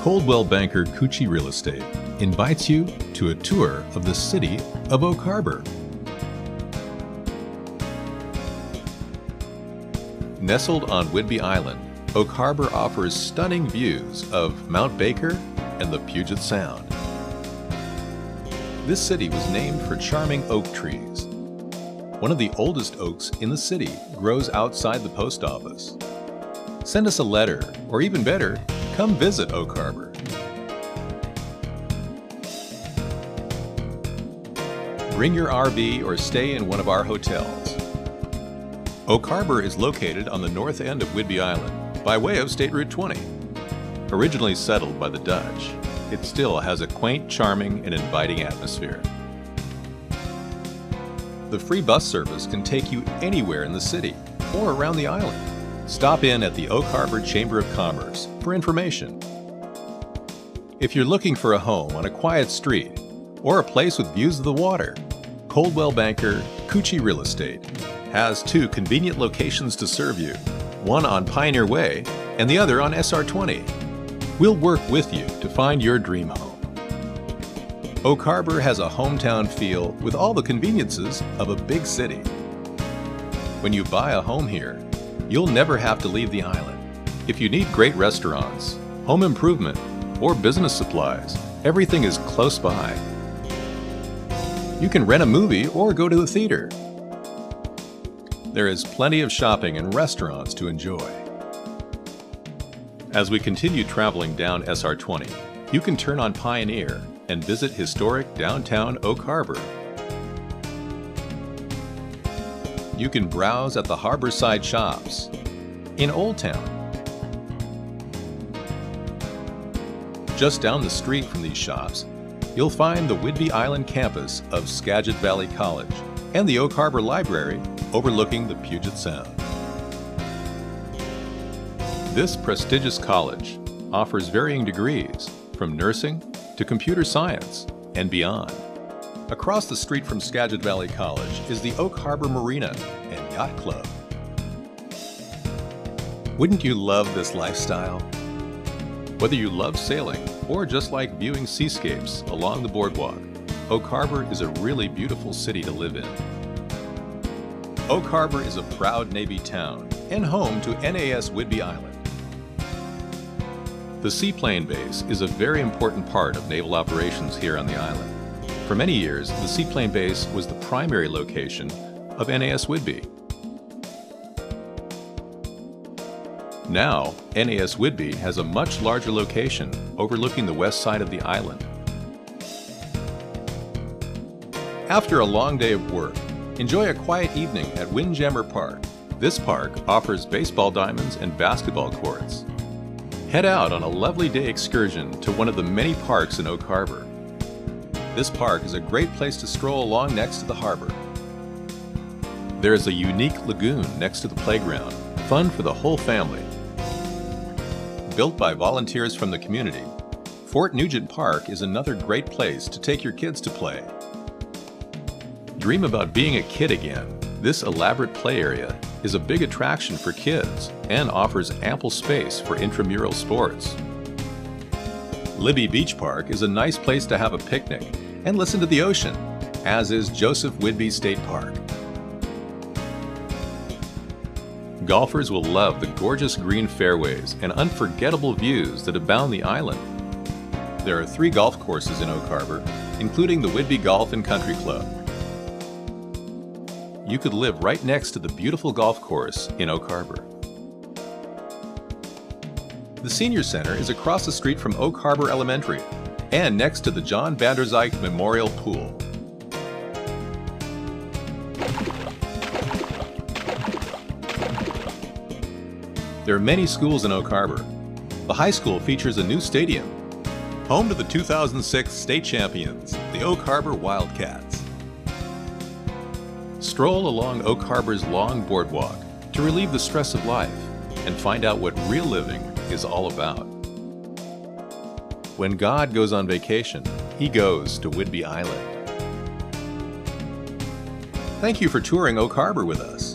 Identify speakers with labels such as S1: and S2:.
S1: Coldwell Banker Koetje Real Estate invites you to a tour of the city of Oak Harbor. Nestled on Whidbey Island, Oak Harbor offers stunning views of Mount Baker and the Puget Sound. This city was named for charming oak trees. One of the oldest oaks in the city grows outside the post office. Send us a letter, or even better, come visit Oak Harbor. Bring your RV or stay in one of our hotels. Oak Harbor is located on the north end of Whidbey Island by way of State Route 20. Originally settled by the Dutch, it still has a quaint, charming, and inviting atmosphere. The free bus service can take you anywhere in the city or around the island. Stop in at the Oak Harbor Chamber of Commerce for information. If you're looking for a home on a quiet street or a place with views of the water, Coldwell Banker Koetje Real Estate has two convenient locations to serve you, one on Pioneer Way and the other on SR 20. We'll work with you to find your dream home. Oak Harbor has a hometown feel with all the conveniences of a big city. When you buy a home here, you'll never have to leave the island. If you need great restaurants, home improvement, or business supplies, everything is close by. You can rent a movie or go to the theater. There is plenty of shopping and restaurants to enjoy. As we continue traveling down SR 20, you can turn on Pioneer and visit historic downtown Oak Harbor. You can browse at the harborside shops in Old Town. Just down the street from these shops, you'll find the Whidbey Island campus of Skagit Valley College and the Oak Harbor Library overlooking the Puget Sound. This prestigious college offers varying degrees from nursing to computer science and beyond. Across the street from Skagit Valley College is the Oak Harbor Marina and Yacht Club. Wouldn't you love this lifestyle? Whether you love sailing or just like viewing seascapes along the boardwalk, Oak Harbor is a really beautiful city to live in. Oak Harbor is a proud Navy town and home to NAS Whidbey Island. The seaplane base is a very important part of naval operations here on the island. For many years, the seaplane base was the primary location of NAS Whidbey. Now, NAS Whidbey has a much larger location overlooking the west side of the island. After a long day of work, enjoy a quiet evening at Windjammer Park. This park offers baseball diamonds and basketball courts. Head out on a lovely day excursion to one of the many parks in Oak Harbor. This park is a great place to stroll along next to the harbor. There is a unique lagoon next to the playground, fun for the whole family. Built by volunteers from the community, Fort Nugent Park is another great place to take your kids to play. Dream about being a kid again. This elaborate play area is a big attraction for kids and offers ample space for intramural sports. Libbey Beach Park is a nice place to have a picnic and listen to the ocean, as is Joseph Whidbey State Park. Golfers will love the gorgeous green fairways and unforgettable views that abound the island. There are three golf courses in Oak Harbor, including the Whidbey Golf and Country Club, you could live right next to the beautiful golf course in Oak Harbor. The Senior Center is across the street from Oak Harbor Elementary and next to the John Vanderzicht Memorial Pool. There are many schools in Oak Harbor. The high school features a new stadium, home to the 2006 state champions, the Oak Harbor Wildcats. Stroll along Oak Harbor's long boardwalk to relieve the stress of life and find out what real living is all about. When God goes on vacation, he goes to Whidbey Island. Thank you for touring Oak Harbor with us.